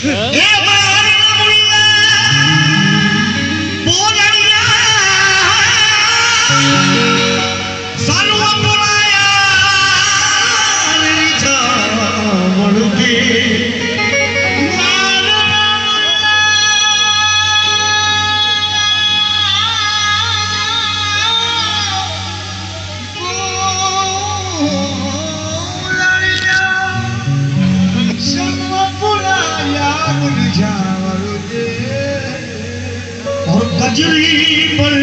हाँ, बैठो। मेरी जावड़ के और कजरी पर